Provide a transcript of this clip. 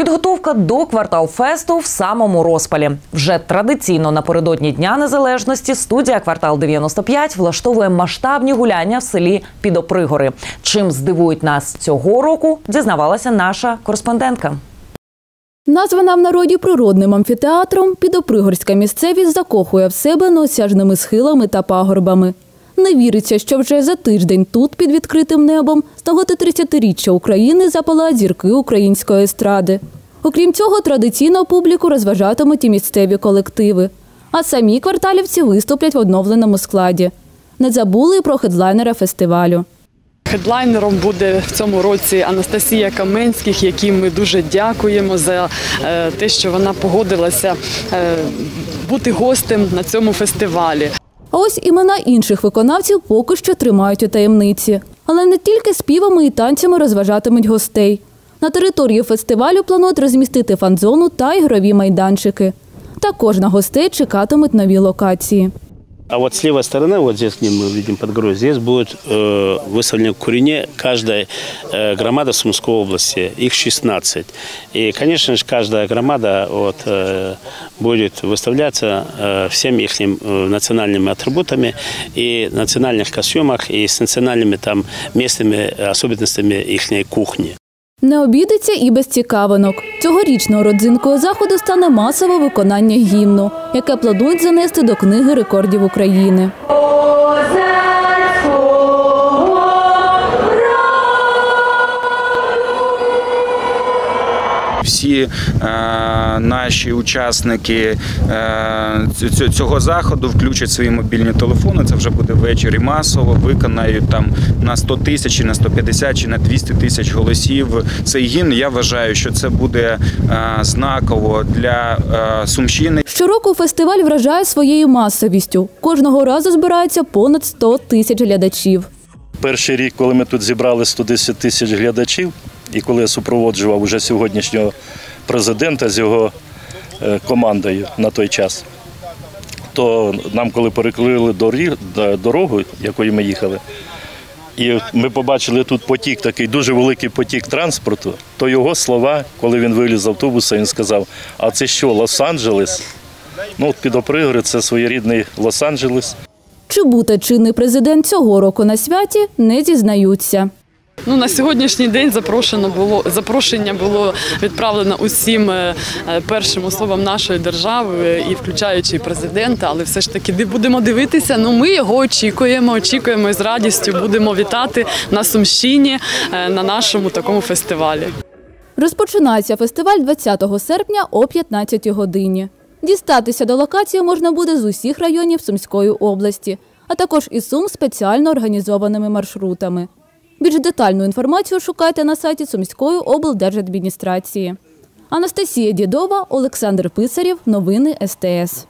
Підготовка до квартал-фесту в самому розпалі. Вже традиційно напередодні Дня Незалежності студія Квартал 95 влаштовує масштабні гуляння в селі Підопригори. Чим здивують нас цього року, дізнавалася наша кореспондентка. Названа в народі природним амфітеатром, підопригорська місцевість закохує в себе неосяжними схилами та пагорбами. Не віриться, що вже за тиждень тут, під відкритим небом, з нагоди 30-річчя України запалають зірки української естради. Окрім цього, традиційно публіку розважатимуть і місцеві колективи. А самі кварталівці виступлять в оновленому складі. Не забули і про хедлайнера фестивалю. Хедлайнером буде в цьому році Анастасія Каменських, якій ми дуже дякуємо за е, те, що вона погодилася е, бути гостем на цьому фестивалі. А ось імена інших виконавців поки що тримають у таємниці. Але не тільки співами і танцями розважатимуть гостей. На території фестивалю планують розмістити фан-зону та ігрові майданчики. Також на гостей чекатимуть нові локації. А вот с левой стороны, вот здесь, где мы видим под горой, здесь будет э, выставлено Курине каждая э, громада Сумской области. Их 16. И, конечно же, каждая громада вот, э, будет выставляться э, всеми их э, национальными атрибутами и национальных костюмах, и с национальными там местными особенностями их кухни. Не обійдеться і без цікавинок. Цьогорічною родзинкою заходу стане масове виконання гімну, яке планують занести до книги рекордів України. Всі е, наші учасники е, цього заходу включать свої мобільні телефони. Це вже буде ввечері масово. Виконають там на 100 тисяч, чи на 150 чи на 200 тисяч голосів. Цей гімн я вважаю, що це буде е, знаково для Сумщини. Щороку фестиваль вражає своєю масовістю. Кожного разу збирається понад 100 тисяч глядачів. Перший рік, коли ми тут зібрали 110 тисяч глядачів, і коли я супроводжував уже сьогоднішнього президента з його е, командою на той час, то нам, коли перекрили дорогу, якою ми їхали, і ми побачили тут потік, такий дуже великий потік транспорту, то його слова, коли він виліз з автобуса, він сказав: А це що, Лос-Анджелес? Ну, от підопригори це своєрідний Лос-Анджелес. Чи бути чинний президент цього року на святі, не зізнаються. Ну, на сьогоднішній день запрошено було, запрошення було відправлено усім е, е, першим особам нашої держави, і включаючи і президента, але все ж таки будемо дивитися. Ну, ми його очікуємо, очікуємо і з радістю будемо вітати на Сумщині е, на нашому такому фестивалі. Розпочинається фестиваль 20 серпня о 15 годині. Дістатися до локації можна буде з усіх районів Сумської області, а також із Сум спеціально організованими маршрутами. Більш детальну інформацію шукайте на сайті Сумської облдержадміністрації. Анастасія Дідова, Олександр Писарєв. Новини СТС.